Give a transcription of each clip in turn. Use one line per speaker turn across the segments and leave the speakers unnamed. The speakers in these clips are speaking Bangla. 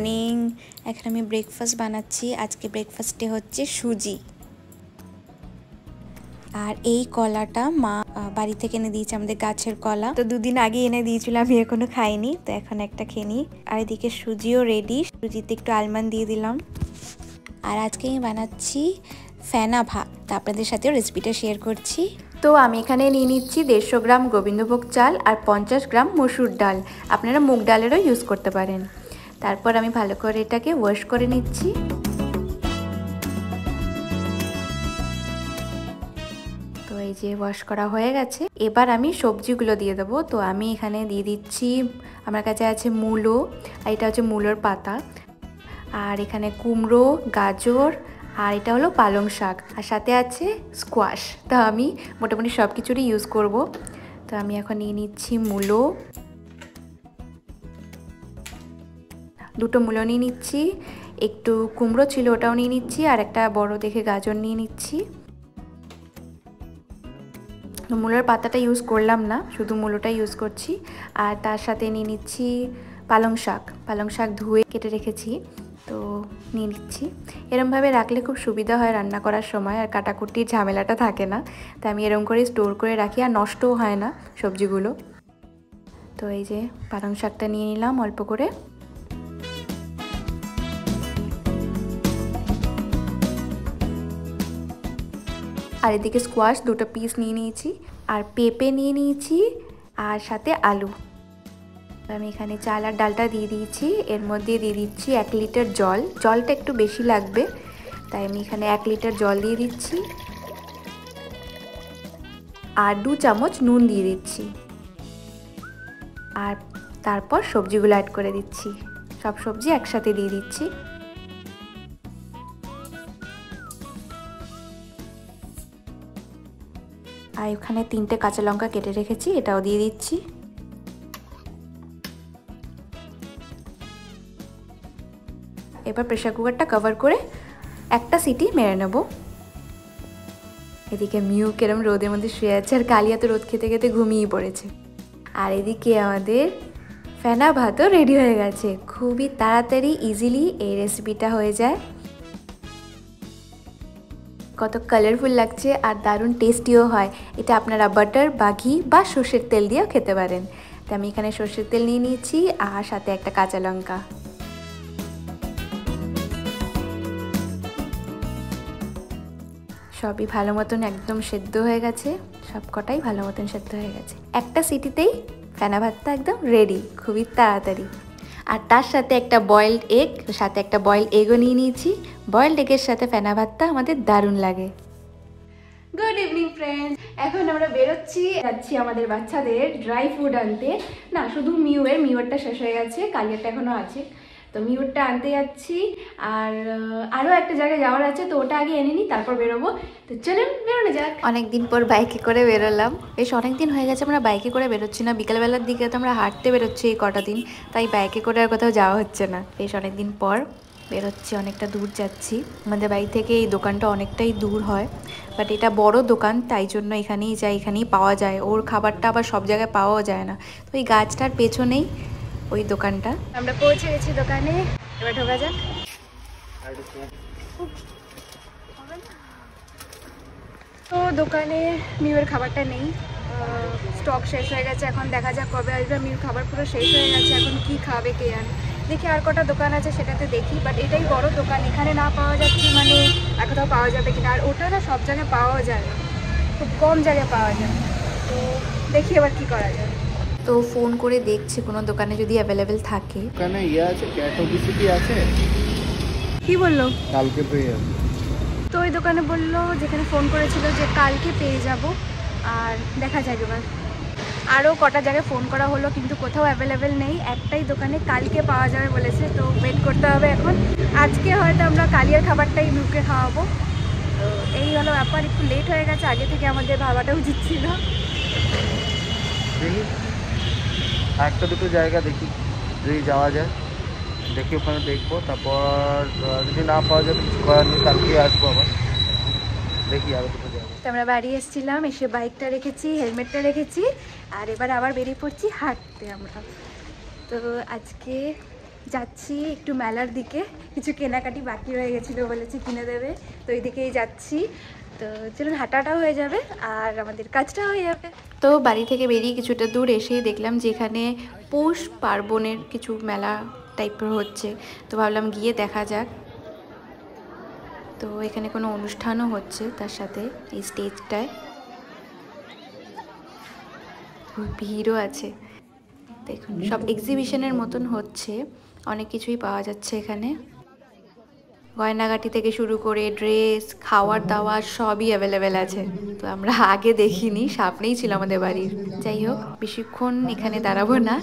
মর্নিং। এখন আমি ব্রেকফাস্ট বানাচ্ছি। আজকে ব্রেকফাস্টে হচ্ছে সুজি। আর এই কলাটা মা বাড়ি থেকে এনে দিয়েছে আমাদের গাছের কলা। তো দুদিন আগে এনে দিয়েছিল, আমি এখনও খাইনি, তো এখন একটা খেয়ে নিই। আর এদিকে সুজিও রেডি সুজিতে একটু আলমন্ড দিয়ে দিলাম। আর আজকে আমি বানাচ্ছি ফেনা ভাত। তা আপনাদের সাথেও রেসিপিটা শেয়ার করছি। তো আমি এখানে নিয়ে নিচ্ছি দেড়শো গ্রাম গোবিন্দভোগ চাল আর পঞ্চাশ গ্রাম মসুর ডাল। আপনারা মুগ ডালেরও ইউজ করতে পারেন। তারপর আমি ভালো করে এটাকে ওয়াশ করে নিচ্ছি। তো এই যে ওয়াশ করা হয়ে গেছে, এবার আমি সবজিগুলো দিয়ে দেবো। তো আমি এখানে দিয়ে দিচ্ছি, আমার কাছে আছে মূলো, আর এটা হচ্ছে মূলোর পাতা। আর এখানে কুমড়ো, গাজর, আর এটা হলো পালং শাক। আর সাথে আছে স্কোয়াশ তো আমি মোটামুটি সব কিছুরই ইউজ করব। তো আমি এখন নিয়ে নিচ্ছি মূলো। দুটো মূলো নিয়ে নিচ্ছি, একটু কুমড়ো ছিল ওটাও নিয়ে নিচ্ছি, আর একটা বড় দেখে গাজর নিয়ে নিচ্ছি। মূলোর পাতাটা ইউজ করলাম না, শুধু মূলোটা ইউজ করছি। আর তার সাথে নিয়ে নিচ্ছি পালং শাক পালং শাক ধুয়ে কেটে রেখেছি, তো নিয়ে নিচ্ছি। এরমভাবে রাখলে খুব সুবিধা হয় রান্না করার সময়, আর কাটাকুটির ঝামেলাটা থাকে না। তো আমি এরম করে স্টোর করে রাখি, আর নষ্টও হয় না সবজিগুলো। তো এই যে পালং শাকটা নিয়ে নিলাম অল্প করে। আর এদিকে স্কোয়াশ দুটো পিস নিয়ে নিয়েছি, আর পেঁপে নিয়ে নিয়েছি, আর সাথে আলু। আমি এখানে চাল আর ডালটা দিয়ে দিয়েছি, এর মধ্যে দিয়ে দিচ্ছি এক লিটার জল। জলটা একটু বেশি লাগবে, তাই আমি এখানে এক লিটার জল দিয়ে দিচ্ছি। আর দু চামচ নুন দিয়ে দিচ্ছি। আর তারপর সবজিগুলো অ্যাড করে দিচ্ছি। সব সবজি একসাথে দিয়ে দিচ্ছি। আর ওখানে তিনটে কাঁচা লঙ্কা কেটে রেখেছি, এটাও দিয়ে দিচ্ছি। এবার প্রেশার কুকারটা কভার করে একটা সিটি মেরে নেব। এদিকে মিউ কেরম রোদের মধ্যে শুয়ে আছে আর কালিয়া তো রোদ খেতে খেতে ঘুমিয়ে পড়েছে। আর এদিকে আমাদের ফেনা ভাতও রেডি হয়ে গেছে। খুবই তাড়াতাড়ি ইজিলি এই রেসিপিটা হয়ে যায়। কত কালারফুল লাগছে আর দারুণ টেস্টিও হয়। এটা আপনারা বাটার বা ঘি বা সর্ষের তেল দিয়েও খেতে পারেন। তো আমি এখানে সর্ষের তেল নিয়ে নিয়েছি আর সাথে একটা কাঁচা লঙ্কা। সবই ভালো মতন একদম সেদ্ধ হয়ে গেছে। সব কটাই ভালো মতন সেদ্ধ হয়ে গেছে। একটা সিটিতেই ফেনা ভাতটা একদম রেডি খুবই তাড়াতাড়ি। আর তার সাথে একটা বয়েলড এগ সাথে একটা বয়েলড এগও নিয়ে নিয়েছি। বয়েলড এগের সাথে ফেনা ভাতটা আমাদের দারুণ লাগে। গুড ইভিনিং ফ্রেন্ডস এখন আমরা বেরোচ্ছি, যাচ্ছি আমাদের বাচ্চাদের ড্রাই ফ্রুট আনতে। না, শুধু মিউয়ের মিউরটা শেষ হয়ে গেছে, কালিয়ারটা এখনও আছে। তো মিউরটা আনতে যাচ্ছি। আর আরও একটা জায়গায় যাওয়ার আছে, তো ওটা আগে এনে নিই তারপর বেরোবো। তো চলুন, বেরোনো যাক। অনেকদিন পর বাইকে করে বেরোলাম। বেশ অনেক দিন হয়ে গেছে, আমরা বাইকে করে বেরোচ্ছি না। বিকালবেলার দিকে তো আমরা হাঁটতে বেরোচ্ছি এই কটা দিন, তাই বাইকে করে আর কোথাও যাওয়া হচ্ছে না। বেশ অনেক দিন পর বেরোচ্ছি, অনেকটা দূর যাচ্ছি। আমাদের বাড়ি থেকে এই দোকানটা অনেকটাই দূর হয়, বাট এটা বড় দোকান, তাই জন্য এখানেই যাই, এখানেই পাওয়া যায়। ওর খাবারটা আবার সব জায়গায় পাওয়াও যায় না। তো এই গাছটার পেছনেই ওই দোকানটা। আমরা পৌঁছে গেছি দোকানে। এবার ঢোকা যাক। তো দোকানে মিউর খাবারটা নেই। স্টক শেষ হয়ে গেছে, এখন দেখা যাক কবে আসবে। মিউর খাবার পুরো শেষ হয়ে গেছে, এখন কি খাবে কে জানে। দেখি আর কটা দোকান আছে সেটাতে দেখি বাট এটাই বড় দোকান। এখানে না পাওয়া যাচ্ছে মানে আর কোথাও পাওয়া যাবে কিনা। আর ওটা না সব জায়গায় পাওয়া যায় না। খুব কম জায়গায় পাওয়া যায়। তো দেখি এবার কি করা যায়। তো ফোন করে দেখছি কোনো দোকানে যদি অ্যাভেলেবেল থাকে।
দোকানে ইয়ে আছে ক্যাট অফিসে আছে?
কি বলল?
কালকে পেয়ে যাবে।
তো ওই দোকানে বলল যেখানে ফোন করেছিল যে কালকে পেয়ে যাব আর দেখা যাক এবার। আরও কটা জায়গায় ফোন করা হলো কিন্তু কোথাও অ্যাভেলেবেল নেই। একটাই দোকানে কালকে পাওয়া যাবে বলেছে তো ওয়েট করতে হবে এখন। আজকে হয়তো আমরা কালিয়ার খাবারটাই মুখে খাওয়াবো। তো এই হলো ব্যাপার একটু লেট হয়ে গেছে আগে থেকে আমাদের ভাবাটা উচিত ছিল
একটা দুটো জায়গা দেখি, যদি যাওয়া যায়। দেখি ওখানে দেখব, তারপর যদি না পাওয়া যায়, কিছু করার নেই কালকে আসব আবার। দেখি আরও দুটো জায়গা।
আমরা বাড়ি এসেছিলাম, এসে বাইকটা রেখেছি হেলমেটটা রেখেছি, আর এবার আবার বেরিয়ে পড়ছি হাঁটতে আমরা। তো আজকে যাচ্ছি একটু মেলার দিকে, কিছু কেনাকাটি বাকি রয়ে গেছিল বলেছি কিনে দেবে। তো ওই দিকেই যাচ্ছি। তো চলুন হাঁটাটাও হয়ে যাবে আর আমাদের কাজটাও হয়ে যাবে। তো বাড়ি থেকে বেরিয়ে কিছুটা দূর এসেই দেখলাম যেখানে পৌষ পার্বণের কিছু মেলা টাইপের হচ্ছে। তো ভাবলাম গিয়ে দেখা যাক। তো এখানে কোনো অনুষ্ঠানও হচ্ছে তার সাথে এই স্টেজটায় ভিড়ও আছে। দেখুন, সব এক্সিবিশনের মতন হচ্ছে। অনেক কিছুই পাওয়া যাচ্ছে এখানে। গয়নাগাটি থেকে শুরু করে ড্রেস খাওয়ার দাওয়ার সবই অ্যাভেলেবেল আছে। তো আমরা আগে দেখিনি সামনেই ছিল আমাদের বাড়ির। যাই হোক বেশিক্ষণ এখানে দাঁড়াবো না।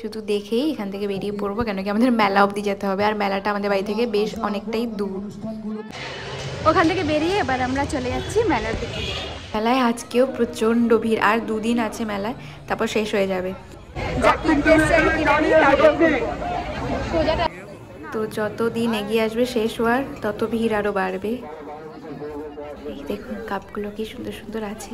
শুধু দেখেই এখান থেকে বেরিয়ে পড়ব কেন কি আমাদের মেলা অবধি যেতে হবে। আর মেলাটা আমাদের বাড়ি থেকে বেশ অনেকটাই দূর। ওখান থেকে বেরিয়ে এবার আমরা চলে যাচ্ছি মেলার দিকে। মেলায় আজকেও প্রচণ্ড ভিড় আর দুদিন আছে মেলায় তারপর শেষ হয়ে যাবে। তো যত দিন এগিয়ে আসবে শেষ হওয়ার তত ভিড় আরও বাড়বে। এই দেখুন কাপগুলো কি সুন্দর সুন্দর আছে।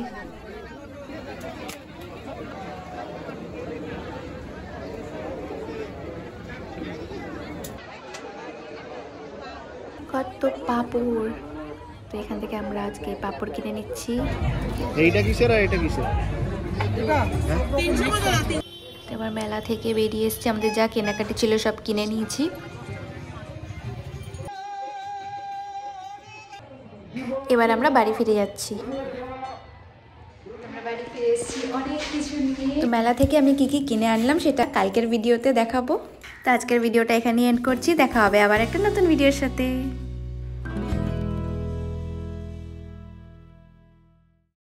কত পাপড়। তো এখান থেকে আমরা আজকে পাপড় কিনে নিচ্ছি।
এইটা কিসের আর এটা কিসের?
তো এবার মেলা থেকে বেরিয়ে এসেছি। আমাদের যা কেনাকাটি ছিল সব কিনে নিয়েছি। এবার আমরা বাড়ি ফিরে যাচ্ছি। তো মেলা থেকে আমি কি কি কিনে আনলাম সেটা কালকের ভিডিওতে দেখাবো। তো আজকের ভিডিওটা এখানে এন্ড করছি। দেখা হবে আবার একটা নতুন ভিডিওর সাথে।